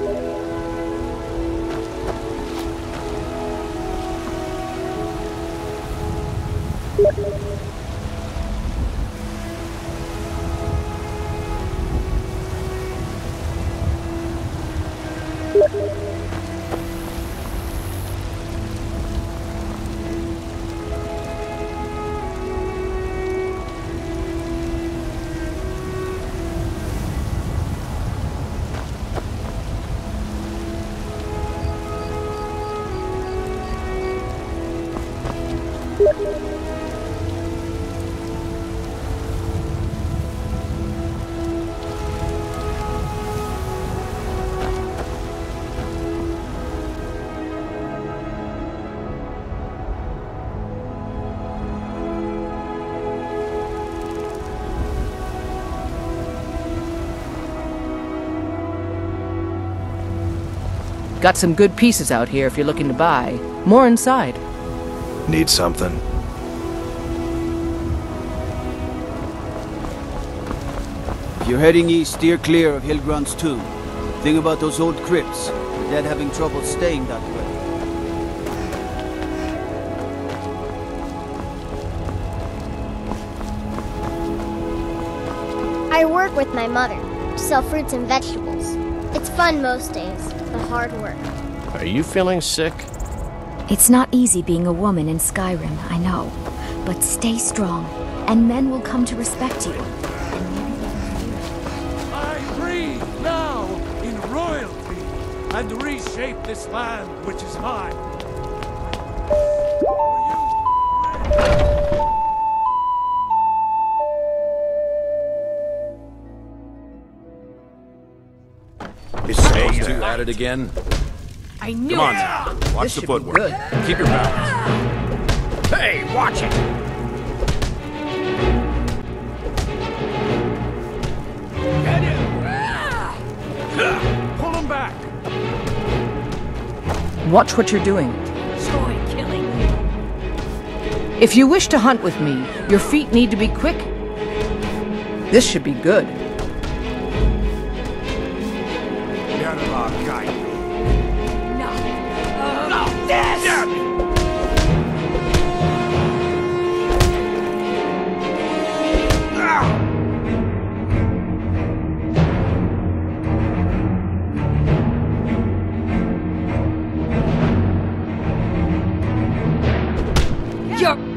Thank you. Got some good pieces out here if you're looking to buy. More inside. Need something. If you're heading east, steer clear of Hillgrund's tomb. Think about those old crypts. The dead having trouble staying that way. I work with my mother, to sell fruits and vegetables. It's fun most days, but hard work. Are you feeling sick? It's not easy being a woman in Skyrim, I know. But stay strong, and men will come to respect you. I breathe now in royalty and reshape this land which is mine. Is those two at it again? I knew Come on it. now. Watch This the footwork. good. Keep your balance. Hey, watch it! Get him! Pull him back! Watch what you're doing. Joy killing If you wish to hunt with me, your feet need to be quick. This should be good. You're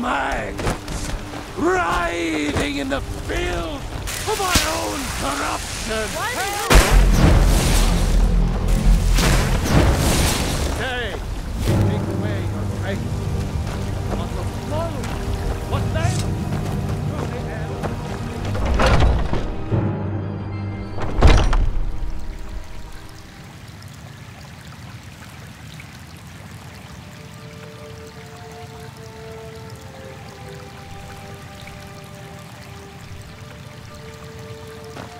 but writhing in the field of our own corruption.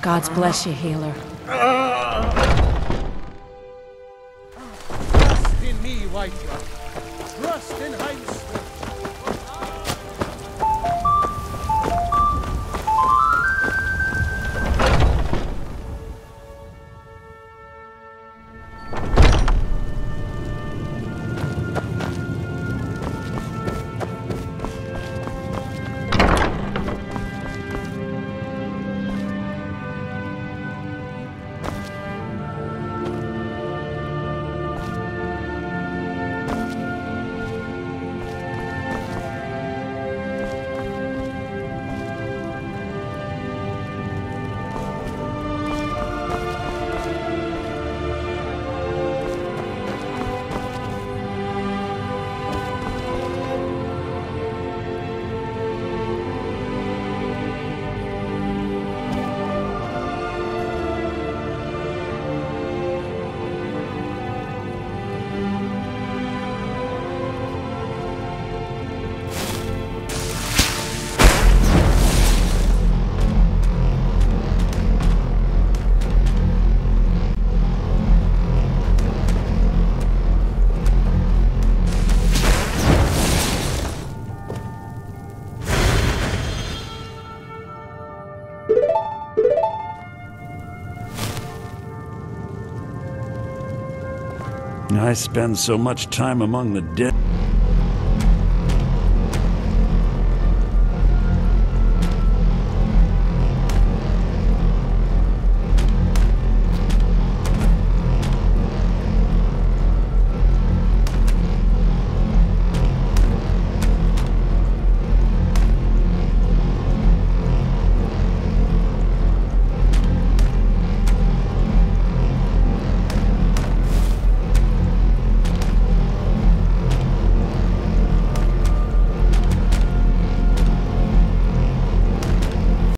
God's bless you, healer. Trust in me, White. Trust in Heinz. I spend so much time among the dead.